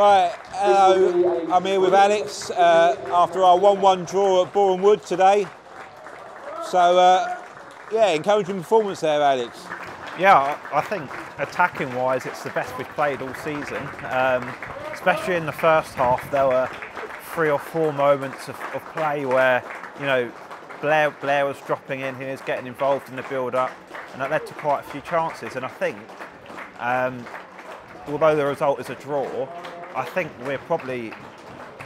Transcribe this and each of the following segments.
Right, hello, I'm here with Alex uh, after our 1 1 draw at Boreham Wood today. So, uh, yeah, encouraging performance there, Alex. Yeah, I think attacking wise, it's the best we've played all season. Um, especially in the first half, there were three or four moments of, of play where, you know, Blair, Blair was dropping in, he was getting involved in the build up, and that led to quite a few chances. And I think, um, although the result is a draw, I think we're probably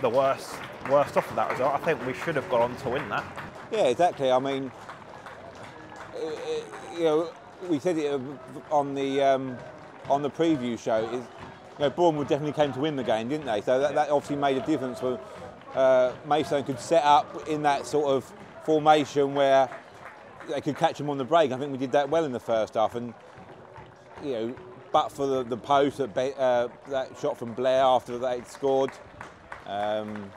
the worst worst off of that result. I think we should have gone on to win that. Yeah, exactly. I mean, uh, you know, we said it on the um, on the preview show. Is you know, Boreham Wood definitely came to win the game, didn't they? So that, that obviously made a difference. When uh, Mason could set up in that sort of formation where they could catch him on the break. I think we did that well in the first half, and you know but for the, the post that, uh, that shot from Blair after they'd scored. Um,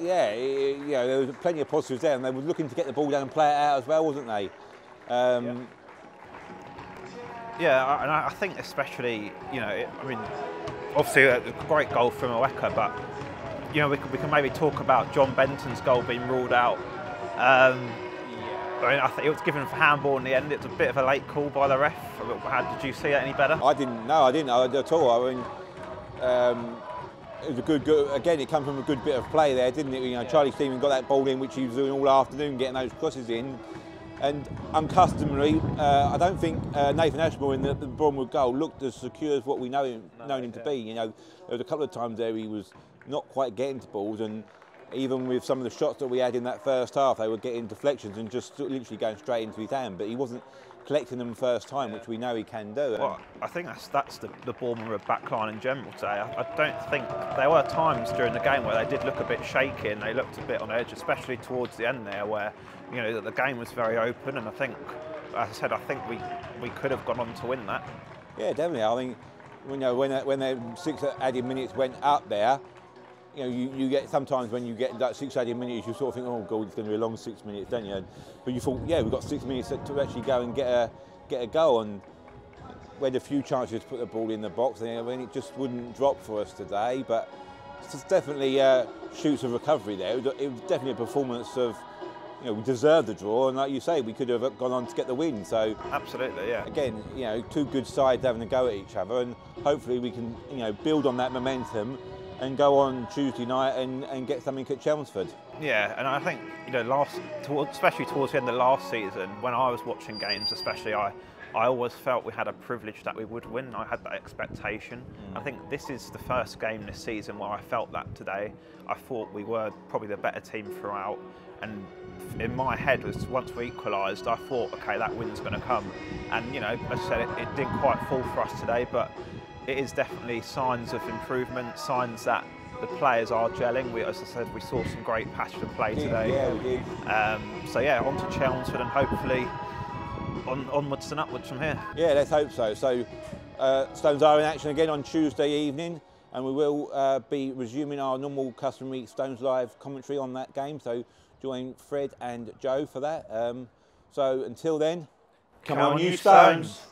yeah, you know, there was plenty of positives there, and they were looking to get the ball down and play it out as well, wasn't they? Um, yeah. yeah, and I think especially, you know, I mean, obviously a great goal from Oweka, but you know, we can, we can maybe talk about John Benton's goal being ruled out. Um, I mean, I think it was given for handball in the end. It's a bit of a late call by the ref. How, did you see it any better? I didn't. No, I didn't at all. I mean, um, it was a good, good. Again, it came from a good bit of play there, didn't it? You know, Charlie Stephen got that ball in, which he was doing all afternoon, getting those crosses in. And uncustomary, uh, I don't think uh, Nathan Ashmore in the, the Boreham Wood goal looked as secure as what we know him, no, known him yeah. to be. You know, there was a couple of times there he was not quite getting to balls and even with some of the shots that we had in that first half, they were getting deflections and just literally going straight into his hand. But he wasn't collecting them first time, which we know he can do. Well, I think that's that's the, the Boreham Wood backline in general today. I, I, don't think there were times during the game where they did look a bit shaky and they looked a bit on edge, especially towards the end there, where you know the game was very open. And I think, as I said, I think we we could have gone on to win that. Yeah, definitely. I think you know when when the six added minutes went up there you know, you, you get sometimes when you get that six, eight minutes, you sort of think, oh god, it's going to be a long six minutes, don't you? But you thought, yeah, we've got six minutes to actually go and get a get a goal, and we had a few chances to put the ball in the box, and I mean, it just wouldn't drop for us today. But it's definitely uh, shoots of recovery there. It was, it was definitely a performance of. You know, we deserved the draw, and like you say, we could have gone on to get the win. So absolutely, yeah. Again, you know, two good sides having a go at each other, and hopefully we can, you know, build on that momentum and go on Tuesday night and, and get something at Chelmsford. Yeah, and I think you know last, especially towards the end of last season, when I was watching games, especially I. I always felt we had a privilege that we would win. I had that expectation. Mm. I think this is the first game this season where I felt that today. I thought we were probably the better team throughout. And in my head was once we equalised, I thought, okay, that win's going to come. And you know, as I said, it, it didn't quite fall for us today, but it is definitely signs of improvement, signs that the players are gelling. We, as I said, we saw some great passion of play today. Yeah, we did. Um, so yeah, on to Chelmsford and hopefully on, onwards and upwards from here. Yeah, let's hope so. So uh, Stones are in action again on Tuesday evening and we will uh, be resuming our normal customary Stones Live commentary on that game. So join Fred and Joe for that. Um, so until then, come, come on, you Stones. Stones.